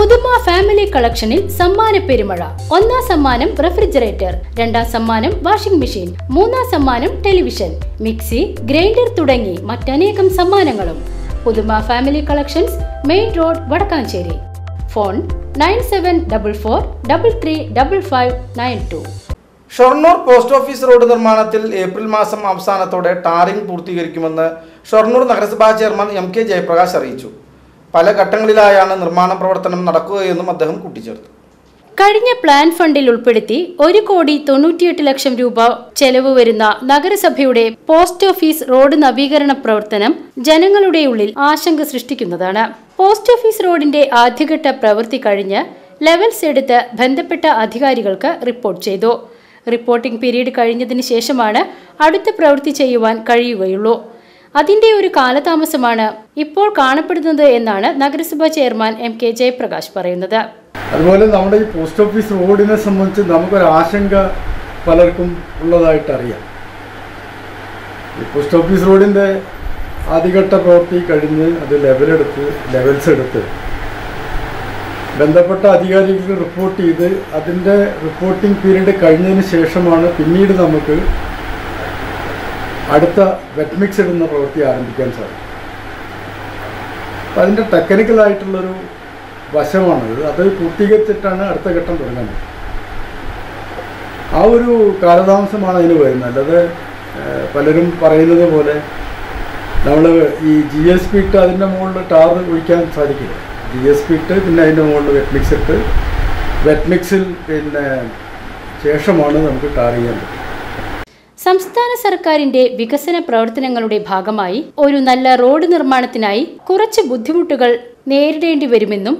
പുതുമ ഫാമിലി കളക്ഷനിൽ സമ്മാന പെരുമഴ. ഒന്നാം സമ്മാനം റെഫ്രിജറേറ്റർ രണ്ടാം സമ്മാനം വാഷിംഗ് മെഷീൻ മൂന്നാം സമ്മാനം ടെലിവിഷൻ മിക്സി ഗ്രൈൻഡർ തുടങ്ങി മറ്റനേകം സമ്മാനങ്ങളും. Puthuma family collections main road Vadakkancheri. Phone nine seven double four double three double five nine two. Shoranur post office road നിർമ്മാണത്തിൽ ഏപ്രിൽ മാസം അവസാനത്തോടെ ടാറിംഗ് പൂർത്തീകരിക്കുമെന്ന് ഷൊർണൂർ നഗരസഭാ ചെയർമാൻ എം കെ ജയപ്രകാശ് അറിയിച്ചു. പല ഘട്ടങ്ങളിലായാണ് നിർമ്മാണ പ്രവർത്തനം നടക്കുകയെന്നും അദ്ദേഹം കൂട്ടിച്ചേർത്തു. കഴിഞ്ഞ പ്ലാൻ ഫണ്ടിൽ ഉൾപ്പെടുത്തി ഒരു കോടി തൊണ്ണൂറ്റിയെട്ട് ലക്ഷം രൂപ ചെലവ് വരുന്ന നഗരസഭയുടെ പോസ്റ്റ് ഓഫീസ് റോഡ് നവീകരണ പ്രവർത്തനം ജനങ്ങളുടെ ഉള്ളിൽ ആശങ്ക സൃഷ്ടിക്കുന്നതാണ്. പോസ്റ്റ് ഓഫീസ് റോഡിന്റെ ആദ്യഘട്ട പ്രവൃത്തി കഴിഞ്ഞ് ലെവൽസ് എടുത്ത് ബന്ധപ്പെട്ട അധികാരികൾക്ക് റിപ്പോർട്ട് ചെയ്തു. റിപ്പോർട്ടിംഗ് പീരീഡ് കഴിഞ്ഞതിന് ശേഷമാണ് അടുത്ത പ്രവൃത്തി ചെയ്യുവാൻ കഴിയുകയുള്ളൂ. അതിന്റെ ഒരു കാലതാമസമാണ് ഇപ്പോൾ കാണപ്പെടുന്നത് എന്നാണ് നഗരസഭാ ചെയർമാൻ എം കെ ജയപ്രകാശ് പറയുന്നത്. അതുപോലെ നമ്മുടെ ഈ പോസ്റ്റ് ഓഫീസ് റോഡിനെ സംബന്ധിച്ച് നമുക്കൊരു ആശങ്ക പലർക്കും ഉള്ളതായിട്ട് അറിയാം. ഈ പോസ്റ്റ് ഓഫീസ് റോഡിന്റെ ആദ്യഘട്ട പ്രവൃത്തി കഴിഞ്ഞ് അത് ലെവലെടുത്ത് ലെവൽസ് എടുത്ത് ബന്ധപ്പെട്ട അധികാരികൾക്ക് റിപ്പോർട്ട് ചെയ്ത് അതിന്റെ റിപ്പോർട്ടിംഗ് പീരീഡ് കഴിഞ്ഞതിന് ശേഷമാണ് പിന്നീട് നമുക്ക് അടുത്ത വെറ്റ് മിക്സ് ഇടുന്ന പ്രവൃത്തി ആരംഭിക്കാൻ സാധിക്കും. അപ്പം അതിന്റെ ടെക്നിക്കലായിട്ടുള്ളൊരു വശമാണത് അത് പൂർത്തീകരിച്ചിട്ടാണ് അടുത്ത ഘട്ടം തുടങ്ങുന്നത്. ആ ഒരു കാലതാമസമാണ് അതിന് വരുന്നത്. അല്ലാതെ പലരും പറയുന്നത് പോലെ നമ്മൾ ഈ ജി എസ് പി ഇട്ട് അതിന്റെ മുകളിൽ ടാർ ഒഴിക്കാൻ സാധിക്കില്ല. ജി എസ് പി ഇട്ട് പിന്നെ അതിന്റെ മുകളിൽ വെറ്റ് മിക്സ് ഇട്ട്. വെറ്റ് മിക്സിൽ പിന്നെ ശേഷമാണ് നമുക്ക് ടാർ ചെയ്യാൻ പറ്റും സംസ്ഥാന സർക്കാരിന്റെ വികസന പ്രവർത്തനങ്ങളുടെ ഭാഗമായി ഒരു നല്ല റോഡ് നിർമ്മാണത്തിനായി കുറച്ച് ബുദ്ധിമുട്ടുകൾ നേരിടേണ്ടി വരുമെന്നും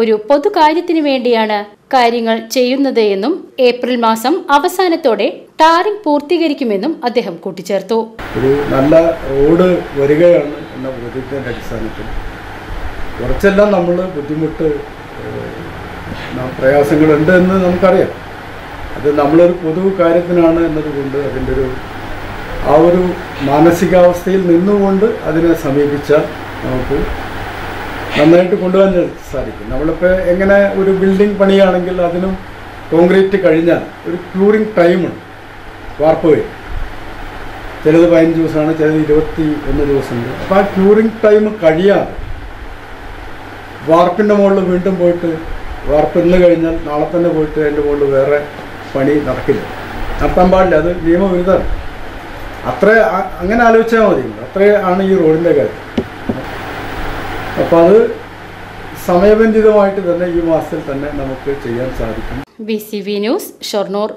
ഒരു പൊതുകാര്യത്തിനു വേണ്ടിയാണ് കാര്യങ്ങൾ ചെയ്യുന്നത് എന്നും ഏപ്രിൽ മാസം അവസാനത്തോടെ ടാറിംഗ് പൂർത്തീകരിക്കുമെന്നും അദ്ദേഹം കൂട്ടിച്ചേർത്തു. ഒരു നല്ല റോഡ് വരികയാണ് എന്ന ബോധ്യത്തിന്റെ അടിസ്ഥാനത്തിൽ. കുറച്ചെല്ലാം നമ്മൾ ബുദ്ധിമുട്ട് പ്രയാസങ്ങളുണ്ട് എന്ന് നമുക്കറിയാം. അത് നമ്മളൊരു പൊതു കാര്യത്തിനാണ് എന്നതുകൊണ്ട് അതിന്റെ ഒരു ആ ഒരു മാനസികാവസ്ഥയിൽ നിന്നുകൊണ്ട് അതിനെ സമീപിച്ചാൽ നമുക്ക് നന്നായിട്ട് കൊണ്ടുപോകാൻ സാധിക്കും. നമ്മളിപ്പോൾ എങ്ങനെ ഒരു ബിൽഡിംഗ് പണിയാണെങ്കിൽ അതിനും കോൺക്രീറ്റ് കഴിഞ്ഞാൽ ഒരു ക്യൂറിംഗ് ടൈമുണ്ട് വാർപ്പ് വരും ചിലത് പതിനഞ്ച് ദിവസമാണ് ചിലത് ഇരുപത്തി ഒന്ന് ദിവസമുണ്ട്. അപ്പോൾ ആ ക്യൂറിംഗ് ടൈം കഴിയാതെ വാർപ്പിന്റെ മുകളിൽ വീണ്ടും പോയിട്ട് വാർപ്പ് ഇന്ന് കഴിഞ്ഞാൽ നാളെ തന്നെ പോയിട്ട് അതിന്റെ മുകളിൽ വേറെ പണി നടക്കില്ല. നടത്താൻ പാടില്ല അത് നിയമവിരുദ്ധമാണ്. അത്ര അങ്ങനെ ആലോചിച്ചാൽ മതി. അത്ര ആണ് ഈ റോഡിന്റെ കാര്യം. അപ്പോൾ അത് സമയബന്ധിതമായിട്ട് തന്നെ ഈ മാസത്തിൽ തന്നെ നമുക്ക് ചെയ്യാൻ സാധിക്കും. B C B news Shoranur.